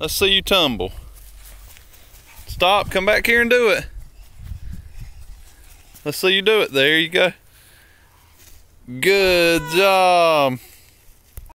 Let's see you tumble. Stop, come back here and do it. Let's see you do it. There you go. Good job.